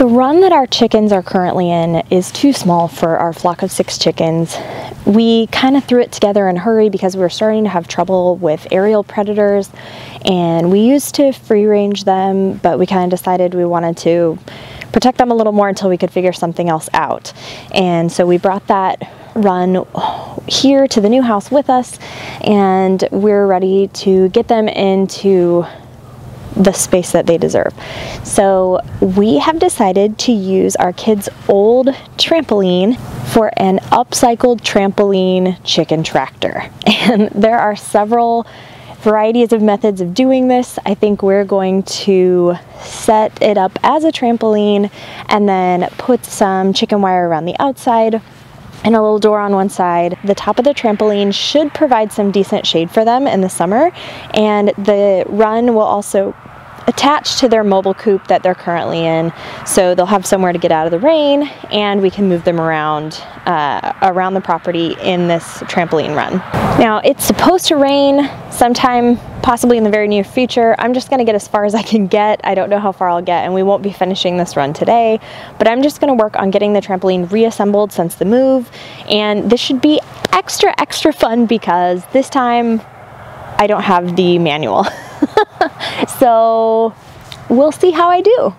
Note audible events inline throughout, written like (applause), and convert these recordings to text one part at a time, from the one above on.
The run that our chickens are currently in is too small for our flock of six chickens. We kind of threw it together in a hurry because we were starting to have trouble with aerial predators and we used to free range them, but we kind of decided we wanted to protect them a little more until we could figure something else out. And so we brought that run here to the new house with us and we're ready to get them into the space that they deserve. So we have decided to use our kids' old trampoline for an upcycled trampoline chicken tractor. (laughs) And there are several varieties of methods of doing this. I think we're going to set it up as a trampoline and then put some chicken wire around the outside and a little door on one side. The top of the trampoline should provide some decent shade for them in the summer and the run will also attach to their mobile coop that they're currently in so they'll have somewhere to get out of the rain and we can move them around uh, around the property in this trampoline run. Now it's supposed to rain sometime possibly in the very near future. I'm just gonna get as far as I can get. I don't know how far I'll get and we won't be finishing this run today, but I'm just gonna work on getting the trampoline reassembled since the move. And this should be extra, extra fun because this time I don't have the manual. (laughs) so we'll see how I do.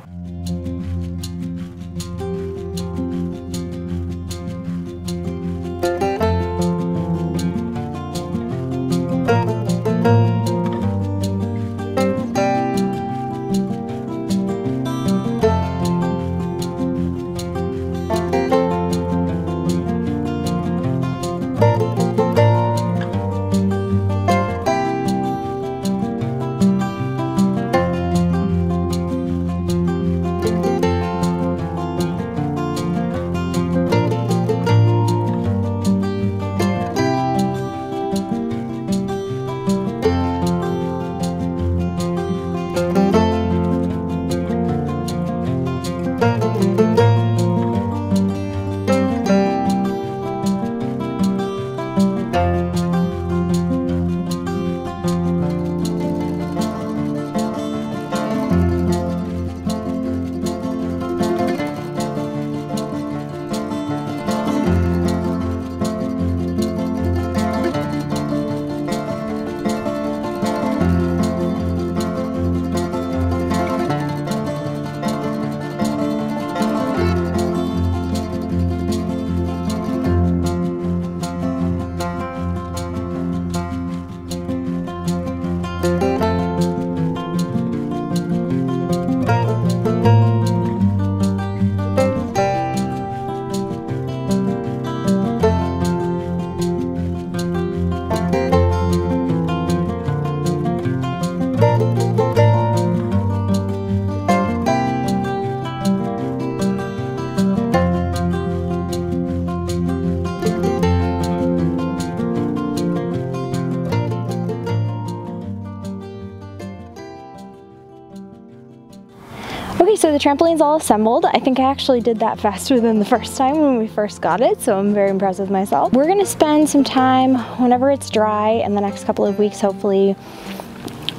Okay, so the trampoline's all assembled. I think I actually did that faster than the first time when we first got it, so I'm very impressed with myself. We're gonna spend some time whenever it's dry in the next couple of weeks, hopefully,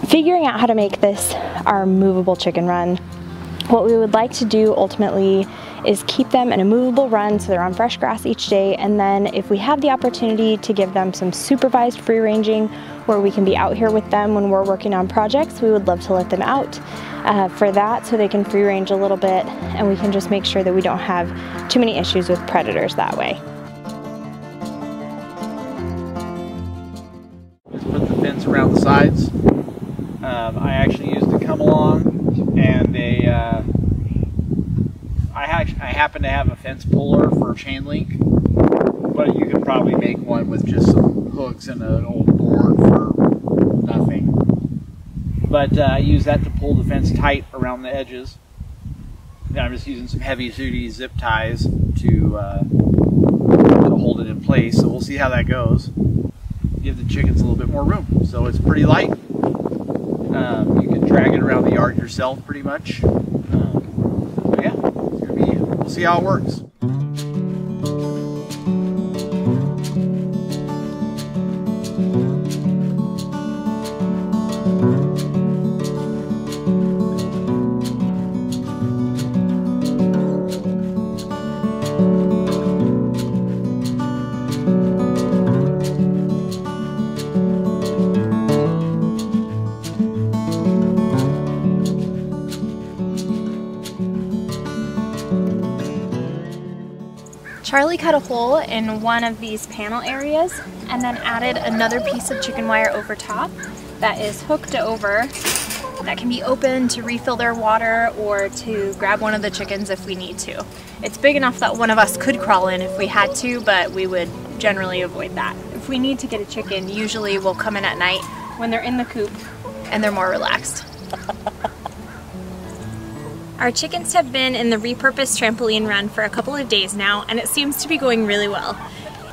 figuring out how to make this our movable chicken run. What we would like to do ultimately is keep them in a movable run so they're on fresh grass each day and then if we have the opportunity to give them some supervised free ranging where we can be out here with them when we're working on projects, we would love to let them out uh, for that so they can free range a little bit and we can just make sure that we don't have too many issues with predators that way. Let's put the fence around the sides. Um, I actually used a come along uh, I, ha I happen to have a fence puller for chain link but you could probably make one with just some hooks and an old board for nothing but uh, I use that to pull the fence tight around the edges. And I'm just using some heavy duty zip ties to, uh, to hold it in place. So we'll see how that goes. Give the chickens a little bit more room. So it's pretty light. Um, drag it around the yard yourself pretty much. Um, yeah, be, we'll see how it works. Charlie cut a hole in one of these panel areas and then added another piece of chicken wire over top that is hooked over that can be opened to refill their water or to grab one of the chickens if we need to. It's big enough that one of us could crawl in if we had to, but we would generally avoid that. If we need to get a chicken, usually we'll come in at night when they're in the coop and they're more relaxed. (laughs) Our chickens have been in the repurposed trampoline run for a couple of days now and it seems to be going really well.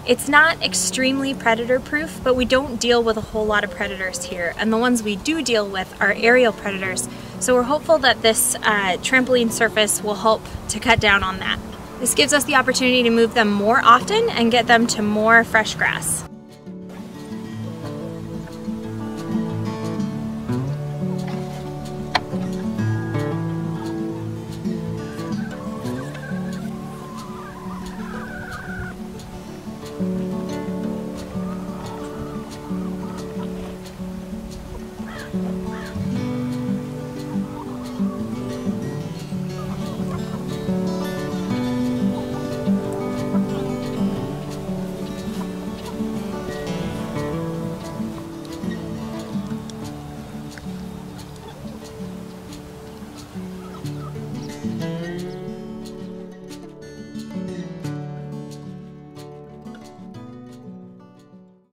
It's not extremely predator proof, but we don't deal with a whole lot of predators here and the ones we do deal with are aerial predators. So we're hopeful that this uh, trampoline surface will help to cut down on that. This gives us the opportunity to move them more often and get them to more fresh grass.